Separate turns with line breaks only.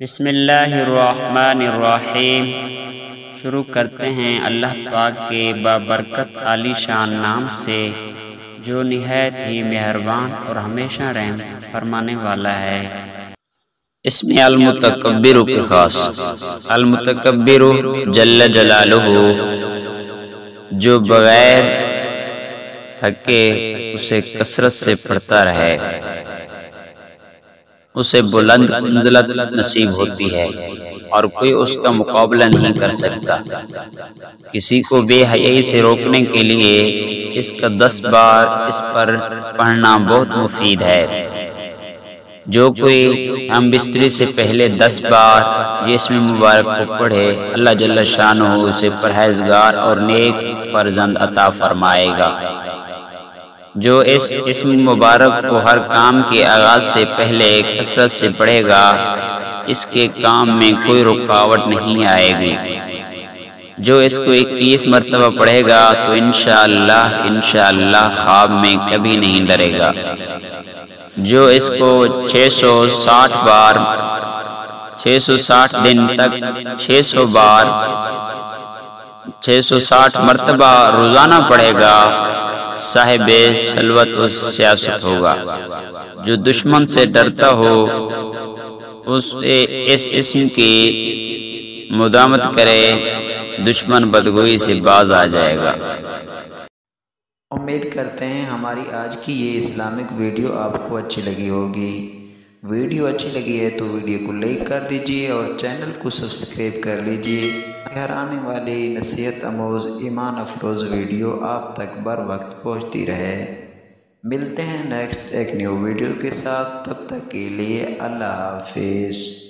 बिस्मिल्लाहिर्रहमानिर्रहीम। शुरू करते हैं अल्लाह पाक के बाबरकत आली शान नाम से, जो नहायत ही मेहरबान और हमेशा रहम फरमाने वाला है।
इसमें अलमुतकबिर के खास। अलमुतकबिर जल्ल जलालुहु, जो बगैर थके उसे कसरत से पढ़ता रहे। उसे बुलंद मंजिलत नसीब होती है और कोई उसका मुकाबला नहीं कर सकता। किसी को बेहयाई से रोकने के लिए इसका दस बार इस पर पढ़ना बहुत मुफीद है। जो कोई हम बिस्तरी से पहले दस बार जिसमें मुबारक को पढ़े, अल्लाह जल्ला शान हो उसे परहेजगार और नेक फर्जंद अता फरमाएगा। जो इस इसम मुबारक को हर काम के आगाज़ से पहले कसरत से पढ़ेगा, इसके काम में कोई रुकावट नहीं आएगी। जो इसको इक्कीस मरतबा पढ़ेगा तो इनशा इनशा ख्वाब में कभी नहीं डरेगा। जो इसको 660 बार 660 दिन तक 600 बार 660 मरतबा रोज़ाना पढ़ेगा साहिब सलवत उस सियासत होगा। जो दुश्मन से डरता हो, उस इस इसम की मुदामत करे, दुश्मन बदगोई से बाज आ जाएगा।
उम्मीद करते हैं हमारी आज की ये इस्लामिक वीडियो आपको अच्छी लगी होगी। वीडियो अच्छी लगी है तो वीडियो को लाइक कर दीजिए और चैनल को सब्सक्राइब कर लीजिए। घर आने वाली नसीहत अमोज़, ईमान अफरोज़ वीडियो आप तक बर वक्त पहुँचती रहे। मिलते हैं नेक्स्ट एक न्यू वीडियो के साथ। तब तक के लिए अल्लाह हाफिज़।